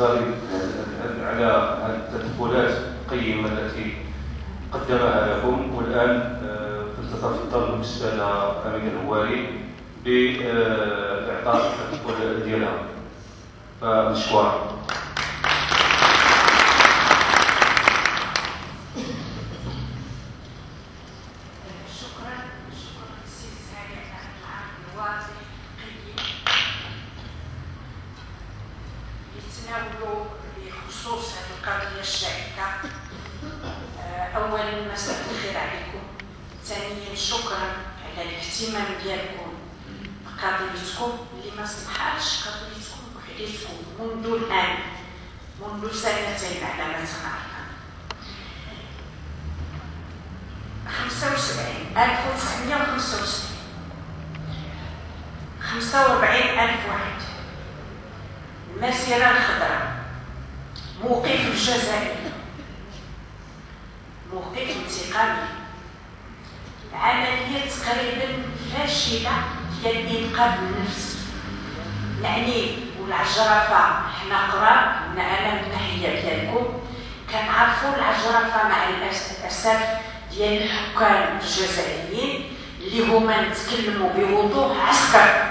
الزائد على التدخلات القيمة التي قدمها لكم والآن آه، فلتتفضل الأستاذة أمين الهواري بإعطاء التدخلات ديالها فمشكورة نعم، ناخذوا بخصوص هذه القضية الشائكة. آه، اولا مساء الخير عليكم. ثانيا شكرا على الاهتمام ديالكم بقضيتكم. اللي ما صلحاتش قضيتكم وحديتكم منذ الآن منذ سنتين على ما تنعرف 75 1975 45 ألف واحد. ماسيران خضراء موقف الجزائر. موقف انتقامي عملية تقريبا فاشلة ديال الإنقاذ النفسي. يعني والعجرفة حنا قراب نعلم التحية ديالكم. كنعرفوا العجرفة مع الأسف ديال الحكام الجزائريين اللي هما نتكلموا بوضوح عسكر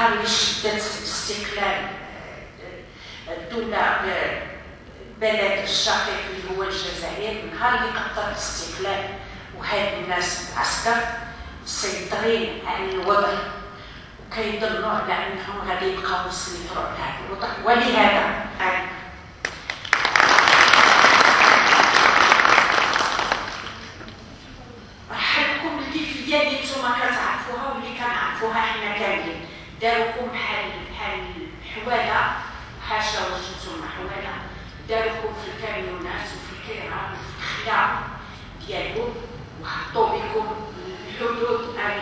حرب في الاستقلال دون بلد الشقيق اللي هو الجزائر نهار اللي قطر الاستقلال وهاد الناس العسكر مسيطرين على الوضع وكيظنوا على انهم غادي يبقاو مسيطرين على الوضع ولهذا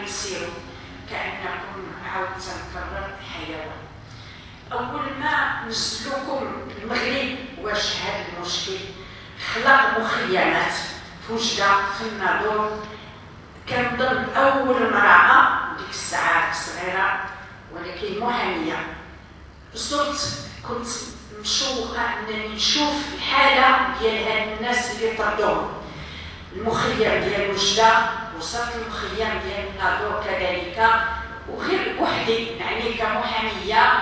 يصيروا كأنكم عودة نكرر حيوان. أول ما نزلوكم المغرب واش هذا المشكل خلق مخيمات في وجدة في الناظور كنظن أول امرأة ديك الساعة صغيرة ولكن محامية زرت كنت مشوقة أنني نشوف الحالة ديال هاد الناس اللي طردوهم. المخيم ديال وجدة المستشار المخيم ديال يعني دور كذلك. وغير بوحدي يعني كمحامية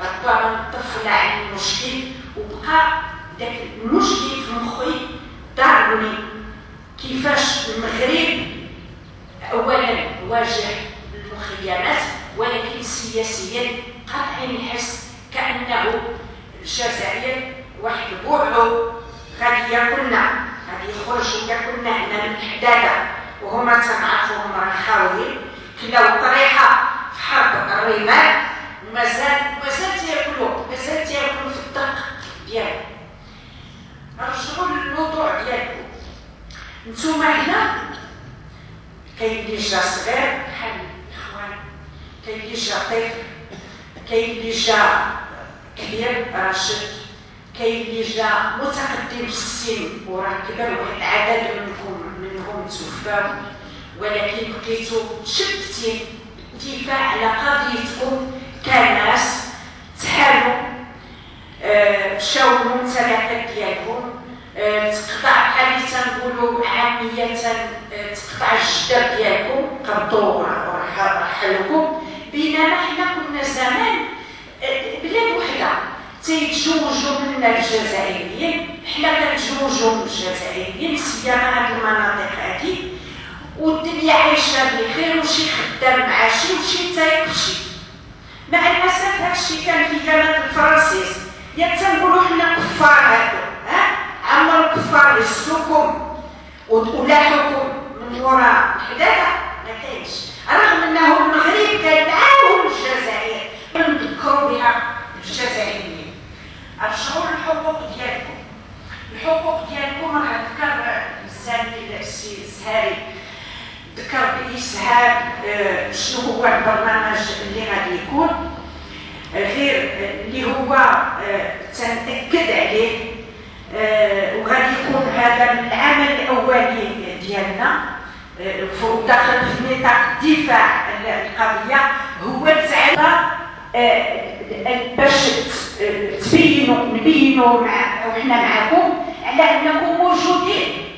ربما الطفل عن المشكل وبقى ذاك المشكل في مخي ضربني كيفاش المغرب اولا واجه المخيمات ولكن سياسيا قطعي الحس كأنه الجزائر واحد بوعو غادي ياكلنا غادي يخرج ياكلنا هنا من الحداده. وهما تنعرفوهم راه خاويين كلاو الطريحه في حرب الرمال مازال مازال تياكلو مازال تياكلو في الدق ديالو. نرجعو للموضوع ديالكم نتوما هنا كاين لي جا صغير بحال الإخوان كاين لي جا طفل كاين لي جا كبير راشد كاين لي جا متقدم في السن وراه كبر واحد العدد من تفاهم ولكن بقيتو متشتتين كيف على قضيتكم كناس تحالوا مشاو آه الممتلكات آه، تقطع بحال تنقولوا عامية آه، تقطع الشدة ديالكم. قبضوا رحلكم بينما حنا كنا زمان آه، بلاد وحده تيتزوجوا منا الجزائريين. حنا كنتزوجو الجزائريين مع هاد المناطق هادي والدنيا عايشه بخير وشي خدام مع شي وشي تايق شي مع الاسف هادشي كان في زمن الفرنسيس يا تنقولو حنا كفار هادو ها عمر الكفار يسلوكم ولاحوكم من وراء الحداثه ما كاينش رغم انه المغرب كان معاهم الجزائر نذكروا بها الجزائريين الشعور الحقوق ديالكم الحقوق ديالكم راه ذكر ديال السي سهاري ذكر باسهاب شنو هو البرنامج اللي غادي يكون. آه، غير اللي هو آه، تنأكد عليه آه، وغادي يكون هذا من العمل الأولي ديالنا. داخل في نطاق الدفاع القضية هو تعالى باش تبينوا نبينوا مع معكم على أنكم موجودين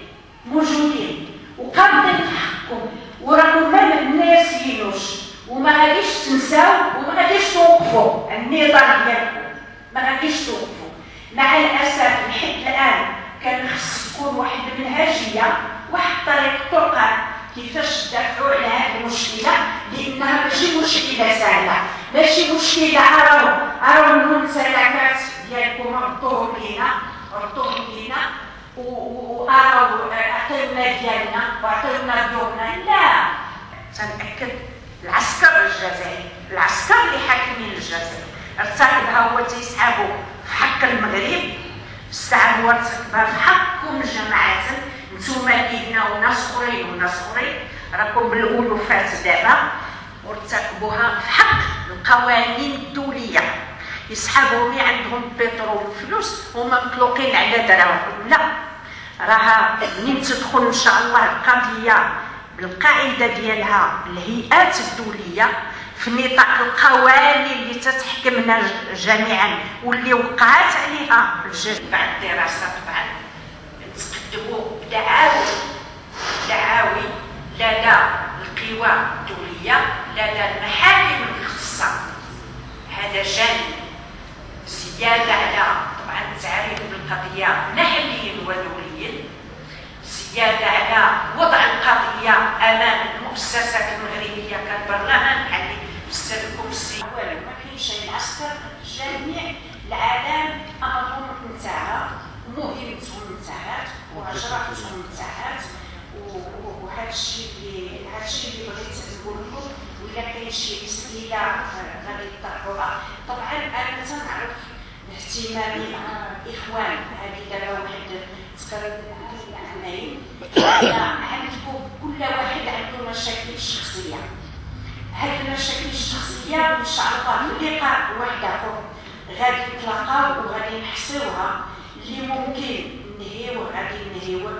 موجودين. وقابلين في حقكم وراكم ما ناسينوش وما غاديش تنساو وما غاديش توقفوا. النضال ديالكم ما غاديش توقفوا. مع الأسف لحد الآن كان خص تكون واحد المنهجية واحد طريق طرقه كيفاش تدافعوا على هذه المشكلة لأنها ماشي مشكلة سهلة. ماشي مشكلة اراو اراو الممتلكات ديالكم ردوهم لينا ردوهم لينا واراو عطيونا ديالنا وعطيونا ديورنا لا تنأكد العسكر الجزائري العسكر اللي حاكمين الجزائر ارتكبها هو تيسحبوا في حق المغرب الساعة ارتكبها في حقكم جماعة نتوما اللي وناس اخرين وناس اخرين راكم بالالوفات دابا وارتكبوها في حق القوانين الدوليه يسحبوا مي عندهم بترول وفلوس هما مطلوقين على دراهم. لا راها منين تدخل إن شاء الله القضية؟ بالقاعدة ديالها الهيئات الدولية في نطاق القوانين اللي تتحكمنا جميعا واللي وقعت عليها الجميع بعد الدراسه طبعا تقدموا بدعاوي دعاوي لدى القوى الدولية لدى المحاكم المختصه هذا جانب. زياده على طبعا التعريف بالقضية محليا ودوليا زياده على وضع القضية أمام المؤسسات المغربيه كالبرلمان المحلي أستاذ الكرسي ما كاينش العسكر جميع العالم امرهم انتهى مهمتهم انتهت واجرتهم انتهت وهذا الشيء اللي هذا الشيء اللي بغيت نقول لكم ولا كاين شي إسئلة غادي تطرحوها طبعا أنا تنعرف اهتمامي مع الاخوان هذه دابا واحد تقريبا عامين عندكم كل واحد عنده مشاكل شخصية. هذه المشاكل الشخصية إن شاء الله في لقاء واحد آخر غادي نتلاقاو وغادي نحصيوها اللي ممكن نهيو غادي نهيو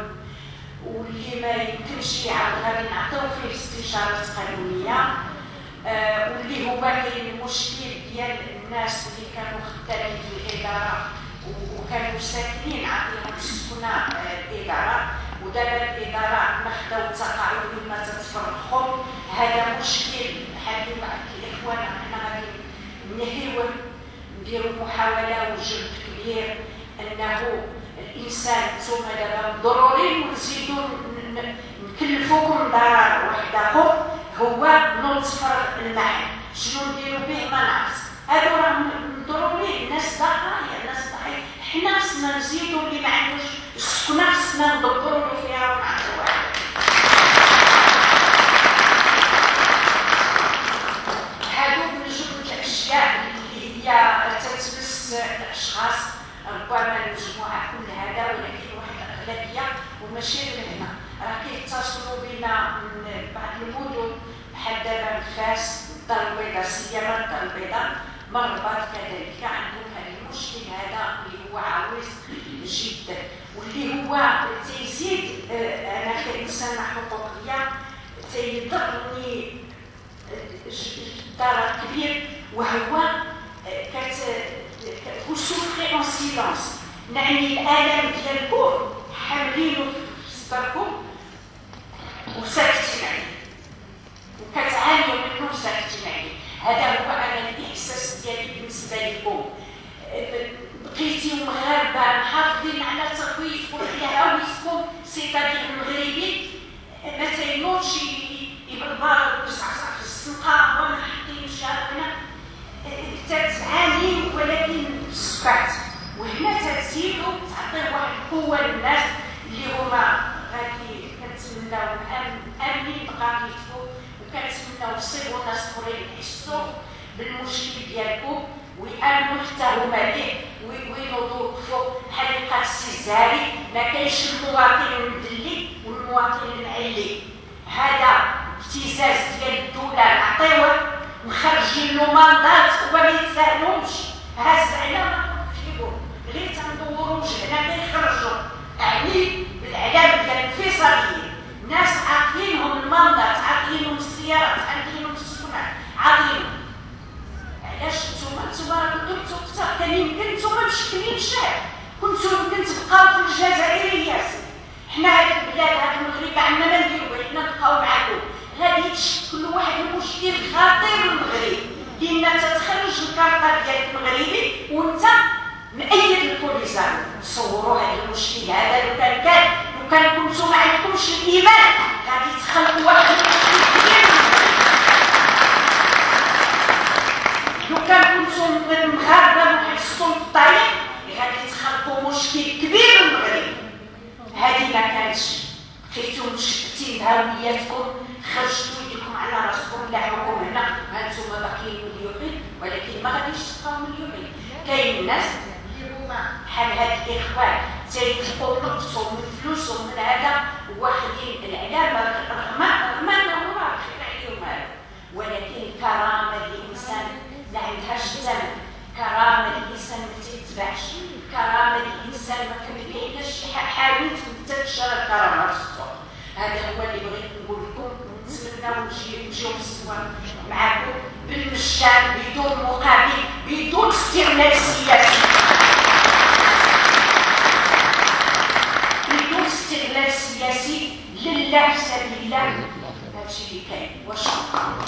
واللي ما يمكنش عاد غادي نعطيو فيه استشارات قانونيه واللي هو المشكل ديال الناس اللي كانوا خدامين في الإدارة وكانوا ساكنين عطيهم السكنه آه الإدارة. ودابا الإدارة ما خداو التقاعد بما تتفرخهم هذا مشكل حالي مع الإخوان. حنا غادي نهيو نديروا محاولة وجهد كبير أنه الإنسان ثم دابا ضروري نزيدوا نكلفوكم ضرر واحد اخر فرغ الماء شنو نديرو به ما نعرف هادو راه ضروري. الناس ضحايا الناس ضحايا حنا خصنا نزيدو اللي ما عندوش السكنه خصنا ندبروا فيها ونعطيو هادو من جمله الأشياء اللي هي تتمس الأشخاص ربما المجموعة كل هذا ولكن واحد الأغلبية وماشي من هنا. راه كيتصلوا بنا من بعض المدن دابا فاس البيضاء سيما البيضاء مربط كذلك عندهم هذا المشكل هذا اللي هو عويص جدا واللي هو تيزيد أنا كانسانه حقوقيه تيضرني ضرر كبير وهو كت vous souffrez en silence نعني الالم ديالكم حاملينه في صدركم وساكتين. عليه وكتعانيوا منه وساكتين عليه هذا هو أنا الإحساس ديالي بالنسبة لكم. بقيتي مغاربة محافظين على تقويتكم على هويتكم سيتادير المغربي ما تينوضش يبربر ويصعصع في السنقه وما حاطين شارعنا تتعاني ولكن سكات وهنا تزيدوا تعطي واحد القوة للناس اللي هما بالمشكل ديالكم ويامنوا حتى هما به وينوضوا يوقفوا حريقه السيزاري ما كاينش المواطن المدلي والمواطن المعلي. هذا ابتزاز ديال الدولة نعطيوه مخرجين له ماندات الجهه كنتو يمكن تبقاو في الجزائريه حنا هاد البلاد هاد المغرب عندنا ما نديرو حنا نبقاو معاكم غادي تشكل واحد المشكل خطير للمغرب لأن تتخرج الكارطة ديالك مغربي وأنت مأيد البوليسار تصوروا هذا المشكل هذا. لو كان كان لو كان كنتو ما عندكمش الإيمان غادي تخلقوا واحد المشكل كبير لو كان كنتو مغاربه محسون في الطريق غادي تخلقوا مشكل كبير للمغرب هذه ما كانتش بقيتو متشتتين بهوياتكم خرجتوا يديكم على راسكم لعبكم هنا هانتوما باقيين مليونين ولكن ما غاديش تبقاو مليونين كاين ناس بحال هاد الإخوان. تينفقوا نقصهم من فلوسهم من هذا. واخدين العلامه رغم رغم أنه راه خير عليهم هذا ولكن كرامة الإنسان ما عندهاش ثمن كرامة الإنسان ما تيتباعش كرامة الإنسان ما كنبيعناش شي حاول تبدا تشرى الكرامه في السوق هذا هو اللي بغيت نقول لكم. نتمنى نجي نجيو في السوار معكم بالمجان بدون مقابل بدون استغلال سياسي بدون استغلال سياسي لله في سبيل الله وشكرا.